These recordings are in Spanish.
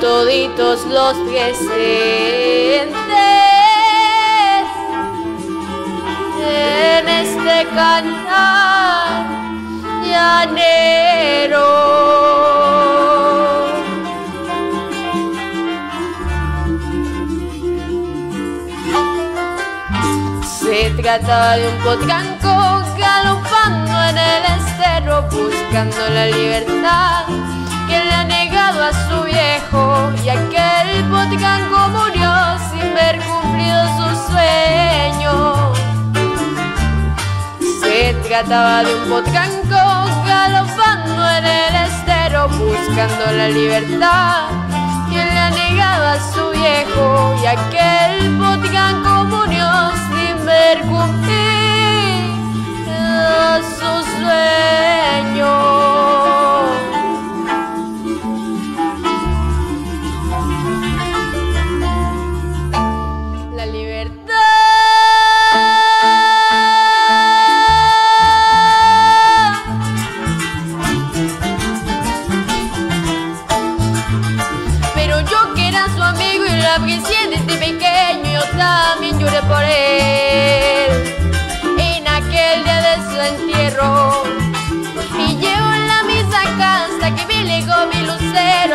toditos los presentes en este cantar llanero. Se trata de un potranco galopando en el estero buscando la libertad que le ha a su viejo y aquel potranco murió sin ver cumplido su sueño. Se trataba de un potranco galopando en el estero buscando la libertad que le ha negado a su viejo y aquel potranco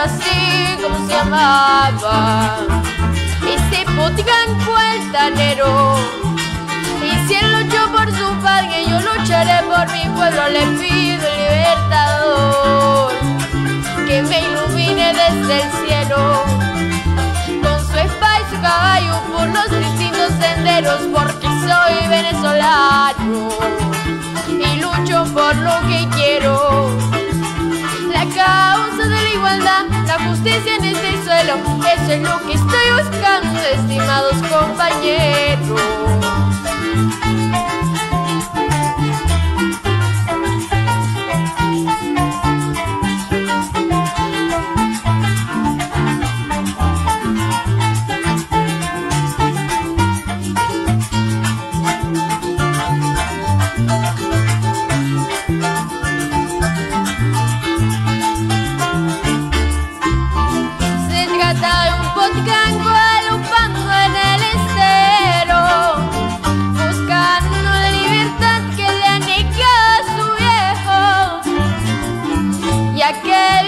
así como se llamaba. Ese potranco altanero. Y si él luchó por su padre, yo lucharé por mi pueblo, le pido libertador que me ilumine desde el cielo con su espada y su caballo por los distintos senderos porque soy venezolano justicia en este suelo. Eso es lo que estoy buscando estimados compañeros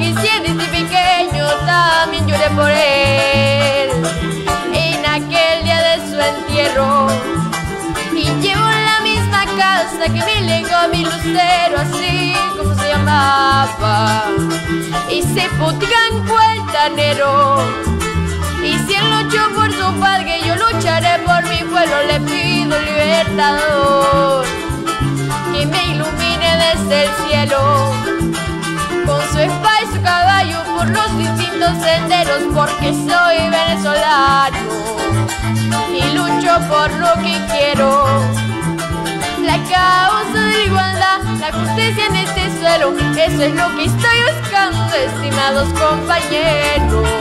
y lo aprecié desde pequeño, también lloré por él. En aquel día de su entierro. Y llevo en la misma casa que me legó mi lucero, así como se llamaba. Ese potranco altanero. Y si él luchó por su padre, yo lucharé por mi pueblo, le pido libertador. Que me ilumine desde el cielo. Por los distintos senderos, porque soy venezolano y lucho por lo que quiero. La causa de la igualdad, la justicia en este suelo, eso es lo que estoy buscando, estimados compañeros.